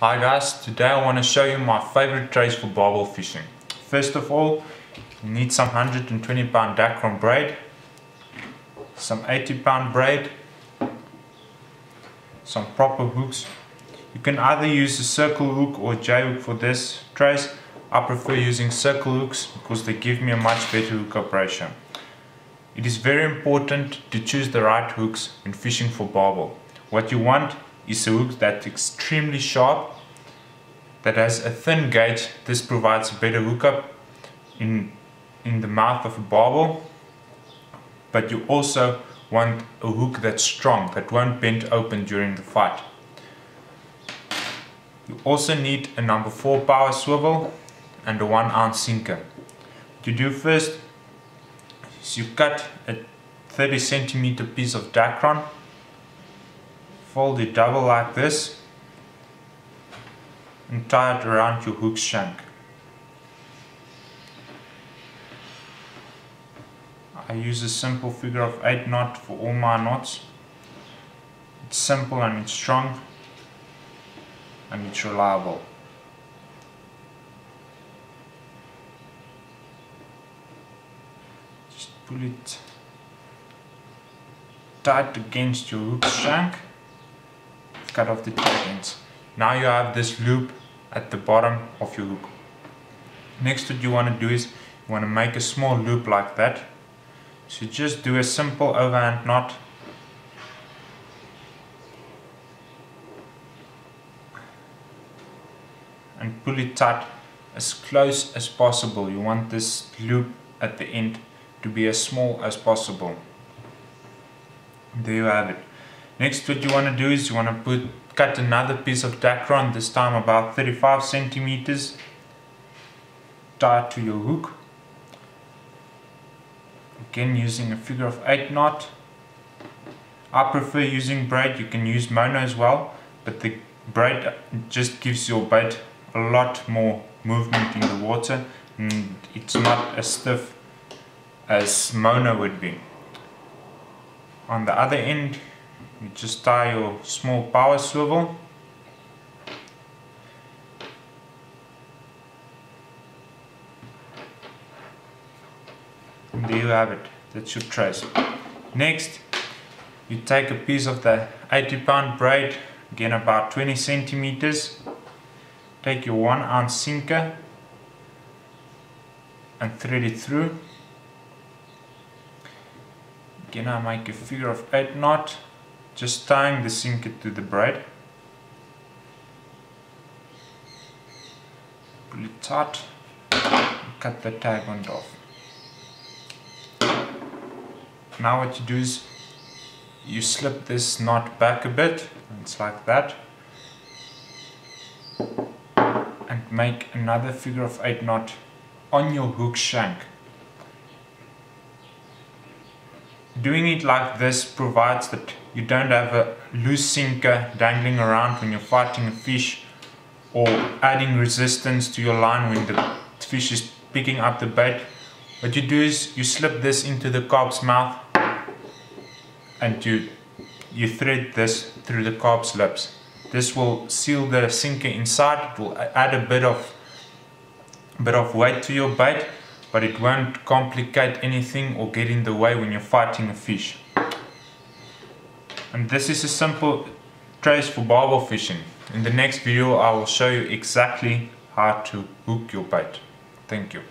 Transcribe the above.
Hi guys, today I want to show you my favorite trace for barbel fishing. First of all, you need some 120 pound Dacron braid, some 80 pound braid, some proper hooks. You can either use a circle hook or J hook for this trace. I prefer using circle hooks because they give me a much better hook operation. It is very important to choose the right hooks when fishing for barbel. What you want is a hook that's extremely sharp, that has a thin gauge. This provides a better hookup in, in the mouth of a barbel. But you also want a hook that's strong, that won't bend open during the fight. You also need a number 4 power swivel and a 1 ounce sinker. What you do first is you cut a 30 centimeter piece of Dacron fold it double like this and tie it around your hook shank. I use a simple figure of 8 knot for all my knots. It's simple and it's strong and it's reliable. Just pull it tight against your hook shank cut off the ends. Now you have this loop at the bottom of your hook. Next what you want to do is you want to make a small loop like that. So just do a simple overhand knot. And pull it tight as close as possible. You want this loop at the end to be as small as possible. There you have it. Next what you want to do is you want to put cut another piece of Dacron, this time about 35 centimeters, tie it to your hook. Again using a figure of 8 knot. I prefer using braid, you can use mono as well, but the braid just gives your bait a lot more movement in the water and it's not as stiff as mono would be. On the other end you just tie your small power swivel. And there you have it. That's your trace. Next you take a piece of the 80 pound braid again about 20 centimeters. Take your one ounce sinker and thread it through. Again I make a figure of 8 knot just tying the sinker to the braid pull it tight cut the tag on off now what you do is you slip this knot back a bit it's like that and make another figure of 8 knot on your hook shank doing it like this provides that you don't have a loose sinker dangling around when you're fighting a fish or adding resistance to your line when the fish is picking up the bait. What you do is you slip this into the carp's mouth and you you thread this through the carp's lips. This will seal the sinker inside, it will add a bit of bit of weight to your bait but it won't complicate anything or get in the way when you're fighting a fish. And this is a simple trace for barbel fishing. In the next video I will show you exactly how to hook your bait. Thank you.